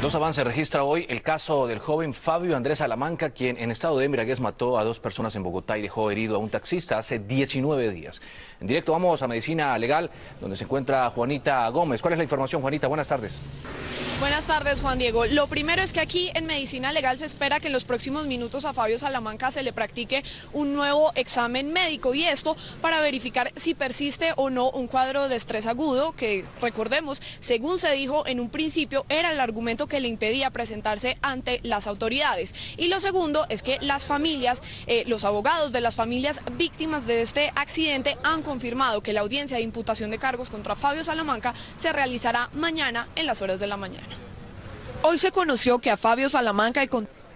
Dos avances registra hoy el caso del joven Fabio Andrés Salamanca, quien en estado de embriaguez mató a dos personas en Bogotá y dejó herido a un taxista hace 19 días. En directo vamos a Medicina Legal, donde se encuentra Juanita Gómez. ¿Cuál es la información, Juanita? Buenas tardes. Buenas tardes, Juan Diego. Lo primero es que aquí en Medicina Legal se espera que en los próximos minutos a Fabio Salamanca se le practique un nuevo examen médico y esto para verificar si persiste o no un cuadro de estrés agudo que, recordemos, según se dijo en un principio, era el argumento que le impedía presentarse ante las autoridades. Y lo segundo es que las familias, eh, los abogados de las familias víctimas de este accidente han confirmado que la audiencia de imputación de cargos contra Fabio Salamanca se realizará mañana en las horas de la mañana. Hoy se conoció que a Fabio Salamanca, el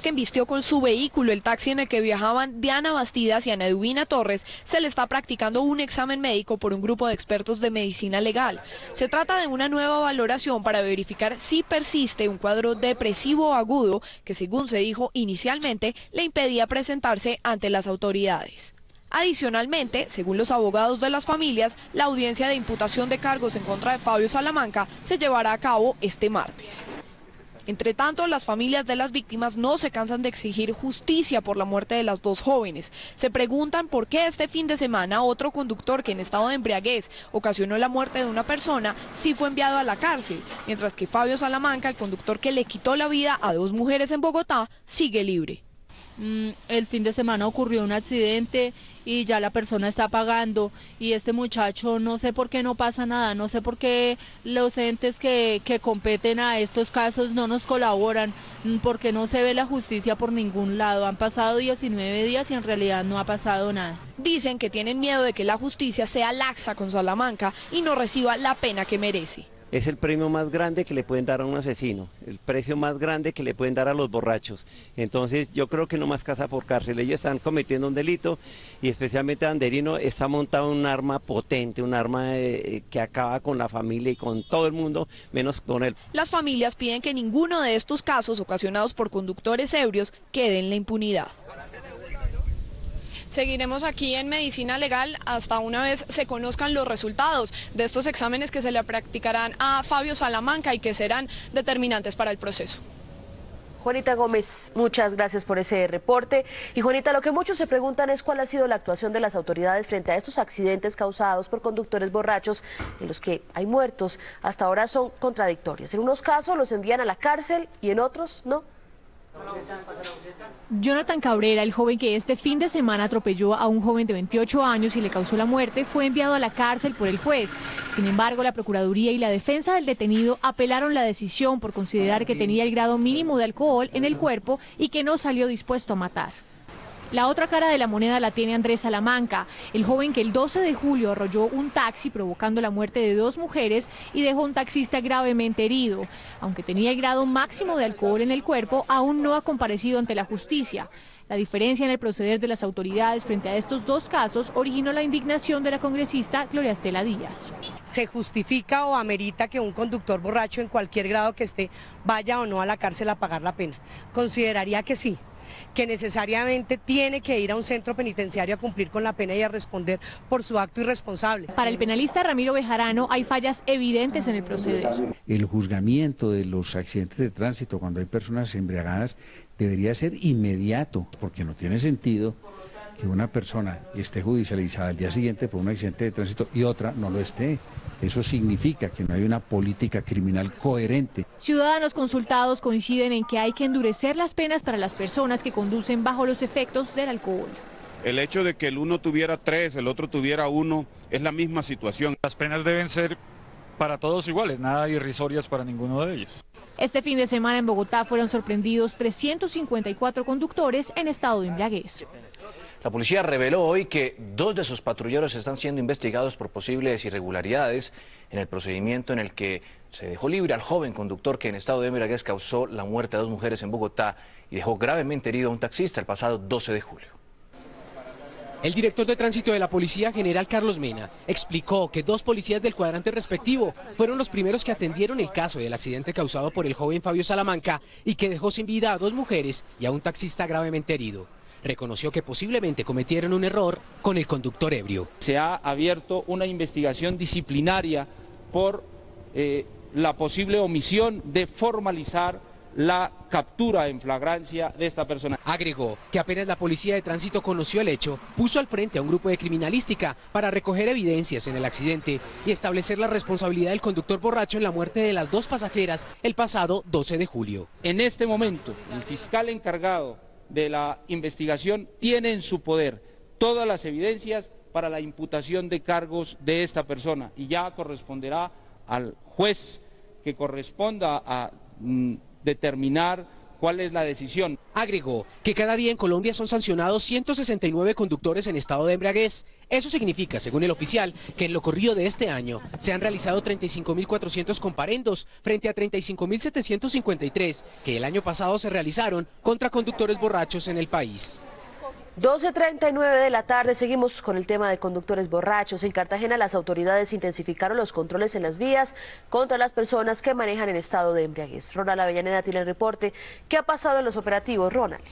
que embistió con su vehículo el taxi en el que viajaban Diana Bastidas y Ana Edwina Torres, se le está practicando un examen médico por un grupo de expertos de medicina legal. Se trata de una nueva valoración para verificar si persiste un cuadro depresivo agudo que, según se dijo inicialmente, le impedía presentarse ante las autoridades. Adicionalmente, según los abogados de las familias, la audiencia de imputación de cargos en contra de Fabio Salamanca se llevará a cabo este martes. Entre tanto, las familias de las víctimas no se cansan de exigir justicia por la muerte de las dos jóvenes. Se preguntan por qué este fin de semana otro conductor que en estado de embriaguez ocasionó la muerte de una persona sí fue enviado a la cárcel, mientras que Fabio Salamanca, el conductor que le quitó la vida a dos mujeres en Bogotá, sigue libre. Mm, el fin de semana ocurrió un accidente y ya la persona está pagando y este muchacho no sé por qué no pasa nada, no sé por qué los entes que, que competen a estos casos no nos colaboran, mm, porque no se ve la justicia por ningún lado. Han pasado 19 días y en realidad no ha pasado nada. Dicen que tienen miedo de que la justicia sea laxa con Salamanca y no reciba la pena que merece es el premio más grande que le pueden dar a un asesino, el precio más grande que le pueden dar a los borrachos. Entonces yo creo que no más casa por cárcel, ellos están cometiendo un delito y especialmente Anderino está montado un arma potente, un arma eh, que acaba con la familia y con todo el mundo, menos con él. Las familias piden que ninguno de estos casos ocasionados por conductores ebrios quede en la impunidad. Seguiremos aquí en Medicina Legal hasta una vez se conozcan los resultados de estos exámenes que se le practicarán a Fabio Salamanca y que serán determinantes para el proceso. Juanita Gómez, muchas gracias por ese reporte. Y Juanita, lo que muchos se preguntan es cuál ha sido la actuación de las autoridades frente a estos accidentes causados por conductores borrachos en los que hay muertos. Hasta ahora son contradictorias. En unos casos los envían a la cárcel y en otros no. Jonathan Cabrera, el joven que este fin de semana atropelló a un joven de 28 años y le causó la muerte, fue enviado a la cárcel por el juez. Sin embargo, la Procuraduría y la defensa del detenido apelaron la decisión por considerar que tenía el grado mínimo de alcohol en el cuerpo y que no salió dispuesto a matar. La otra cara de la moneda la tiene Andrés Salamanca, el joven que el 12 de julio arrolló un taxi provocando la muerte de dos mujeres y dejó un taxista gravemente herido. Aunque tenía el grado máximo de alcohol en el cuerpo, aún no ha comparecido ante la justicia. La diferencia en el proceder de las autoridades frente a estos dos casos originó la indignación de la congresista Gloria Estela Díaz. ¿Se justifica o amerita que un conductor borracho en cualquier grado que esté vaya o no a la cárcel a pagar la pena? Consideraría que sí que necesariamente tiene que ir a un centro penitenciario a cumplir con la pena y a responder por su acto irresponsable. Para el penalista Ramiro Bejarano hay fallas evidentes en el proceder. El juzgamiento de los accidentes de tránsito cuando hay personas embriagadas debería ser inmediato, porque no tiene sentido que una persona esté judicializada al día siguiente por un accidente de tránsito y otra no lo esté. Eso significa que no hay una política criminal coherente. Ciudadanos consultados coinciden en que hay que endurecer las penas para las personas que conducen bajo los efectos del alcohol. El hecho de que el uno tuviera tres, el otro tuviera uno, es la misma situación. Las penas deben ser para todos iguales, nada irrisorias para ninguno de ellos. Este fin de semana en Bogotá fueron sorprendidos 354 conductores en estado de embriaguez. La policía reveló hoy que dos de sus patrulleros están siendo investigados por posibles irregularidades en el procedimiento en el que se dejó libre al joven conductor que en estado de embriaguez causó la muerte de dos mujeres en Bogotá y dejó gravemente herido a un taxista el pasado 12 de julio. El director de tránsito de la policía, general Carlos Mena, explicó que dos policías del cuadrante respectivo fueron los primeros que atendieron el caso del accidente causado por el joven Fabio Salamanca y que dejó sin vida a dos mujeres y a un taxista gravemente herido reconoció que posiblemente cometieron un error con el conductor ebrio. Se ha abierto una investigación disciplinaria por eh, la posible omisión de formalizar la captura en flagrancia de esta persona. Agregó que apenas la policía de tránsito conoció el hecho, puso al frente a un grupo de criminalística para recoger evidencias en el accidente y establecer la responsabilidad del conductor borracho en la muerte de las dos pasajeras el pasado 12 de julio. En este momento, el fiscal encargado de la investigación tiene en su poder todas las evidencias para la imputación de cargos de esta persona. Y ya corresponderá al juez que corresponda a mm, determinar cuál es la decisión. Agregó que cada día en Colombia son sancionados 169 conductores en estado de embriaguez. Eso significa, según el oficial, que en lo corrido de este año se han realizado 35.400 comparendos frente a 35.753 que el año pasado se realizaron contra conductores borrachos en el país. 12.39 de la tarde, seguimos con el tema de conductores borrachos. En Cartagena las autoridades intensificaron los controles en las vías contra las personas que manejan en estado de embriaguez. Ronald Avellaneda tiene el reporte. ¿Qué ha pasado en los operativos, Ronald?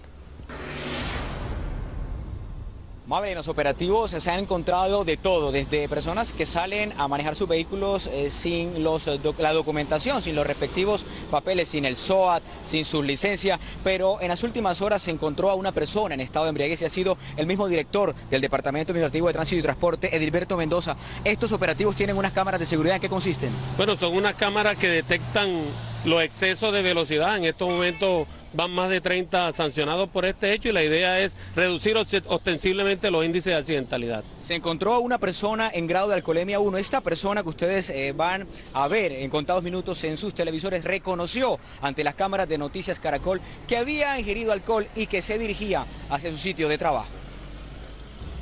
Mabel, en los operativos se han encontrado de todo, desde personas que salen a manejar sus vehículos eh, sin los, eh, la documentación, sin los respectivos papeles, sin el SOAT, sin su licencia, pero en las últimas horas se encontró a una persona en estado de embriaguez y ha sido el mismo director del Departamento Administrativo de Tránsito y Transporte, Edilberto Mendoza. ¿Estos operativos tienen unas cámaras de seguridad? ¿En qué consisten? Bueno, son unas cámaras que detectan los excesos de velocidad. En estos momentos van más de 30 sancionados por este hecho y la idea es reducir ostensiblemente los índices de accidentalidad. Se encontró a una persona en grado de alcoholemia 1. Esta persona que ustedes eh, van a ver en contados minutos en sus televisores reconoció ante las cámaras de Noticias Caracol que había ingerido alcohol y que se dirigía hacia su sitio de trabajo.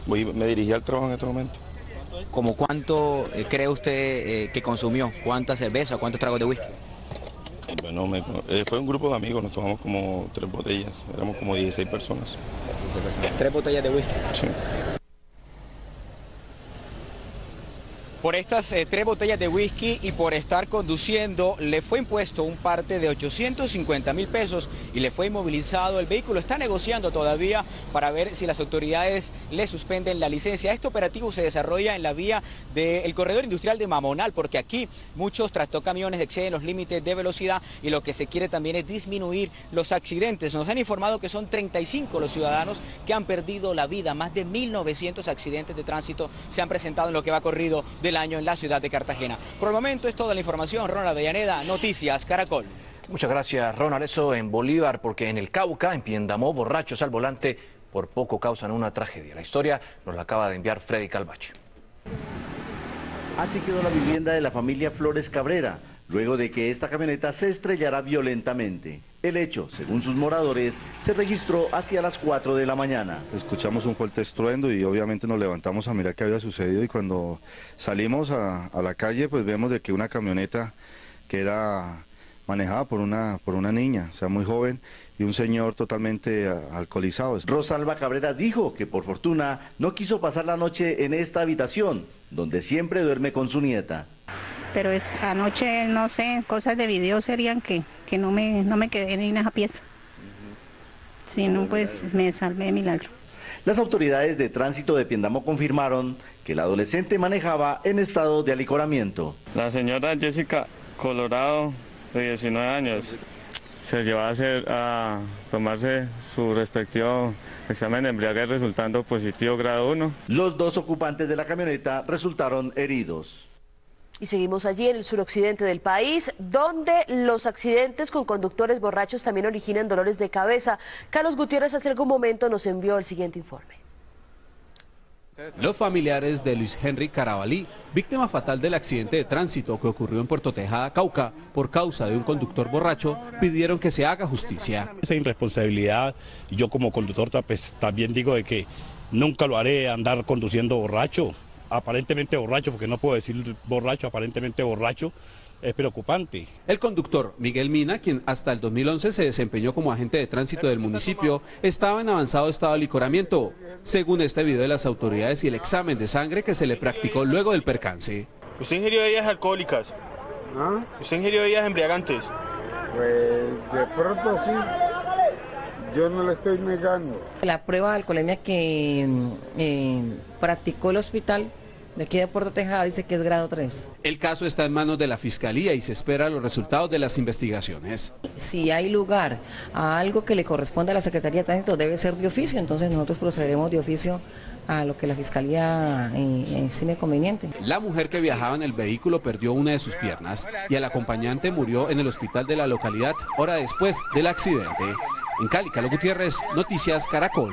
me dirigí al trabajo en este momento. ¿Como cuánto eh, cree usted eh, que consumió? ¿Cuánta cerveza? ¿Cuántos tragos de whisky? Bueno, eh, fue un grupo de amigos, nos tomamos como tres botellas, éramos como 16 personas. ¿Tres botellas de whisky? Sí. Por estas eh, tres botellas de whisky y por estar conduciendo, le fue impuesto un parte de 850 mil pesos y le fue inmovilizado el vehículo. Está negociando todavía para ver si las autoridades le suspenden la licencia. Este operativo se desarrolla en la vía del corredor industrial de Mamonal, porque aquí muchos tractocamiones exceden los límites de velocidad y lo que se quiere también es disminuir los accidentes. Nos han informado que son 35 los ciudadanos que han perdido la vida. Más de 1.900 accidentes de tránsito se han presentado en lo que va corrido de año en la ciudad de Cartagena. Por el momento es toda la información. Ronald Avellaneda, Noticias Caracol. Muchas gracias, Ronald. Eso en Bolívar, porque en el Cauca, en Piendamó, borrachos al volante por poco causan una tragedia. La historia nos la acaba de enviar Freddy Calvache. Así quedó la vivienda de la familia Flores Cabrera, luego de que esta camioneta se estrellara violentamente. El hecho, según sus moradores, se registró hacia las 4 de la mañana. Escuchamos un fuerte estruendo y obviamente nos levantamos a mirar qué había sucedido y cuando salimos a, la calle pues vemos de que una camioneta que era manejada por una, por una niña, o sea, muy joven, y un señor totalmente alcoholizado. Rosalba Cabrera dijo que por fortuna no quiso pasar la noche en esta habitación, donde siempre duerme con su nieta pero es anoche, no sé, cosas de video serían que, que no, me, no me quedé en esa pieza. Si no, pues me salvé de milagro. Las autoridades de tránsito de Piendamo confirmaron que el adolescente manejaba en estado de alicoramiento. La señora Jessica Colorado, de 19 años, se llevó a, hacer, a tomarse su respectivo examen de embriaguez resultando positivo grado 1. Los dos ocupantes de la camioneta resultaron heridos. Y seguimos allí en el suroccidente del país, donde los accidentes con conductores borrachos también originan dolores de cabeza. Carlos Gutiérrez hace algún momento nos envió el siguiente informe. Los familiares de Luis Henry Carabalí, víctima fatal del accidente de tránsito que ocurrió en Puerto Tejada, Cauca, por causa de un conductor borracho, pidieron que se haga justicia. Esa irresponsabilidad, yo como conductor pues, también digo de que nunca lo haré andar conduciendo borracho aparentemente borracho, porque no puedo decir borracho, aparentemente borracho, es preocupante. El conductor Miguel Mina, quien hasta el 2011 se desempeñó como agente de tránsito del municipio, estaba en avanzado estado de licoramiento, según este video de las autoridades y el examen de sangre que se le practicó luego del percance. ¿Usted ingirió bebidas alcohólicas? ¿Ah? ¿Usted ingirió bebidas embriagantes? Pues de pronto sí. Yo no le estoy negando. La prueba de alcoholemia que mm, eh, practicó el hospital de aquí de Puerto Tejada dice que es grado 3. El caso está en manos de la Fiscalía y se espera los resultados de las investigaciones. Si hay lugar a algo que le corresponde a la Secretaría de Tránsito, debe ser de oficio, entonces nosotros procederemos de oficio a lo que la Fiscalía eh, estime conveniente. La mujer que viajaba en el vehículo perdió una de sus piernas y el acompañante murió en el hospital de la localidad hora después del accidente. En Cali, Calo Gutiérrez, Noticias Caracol.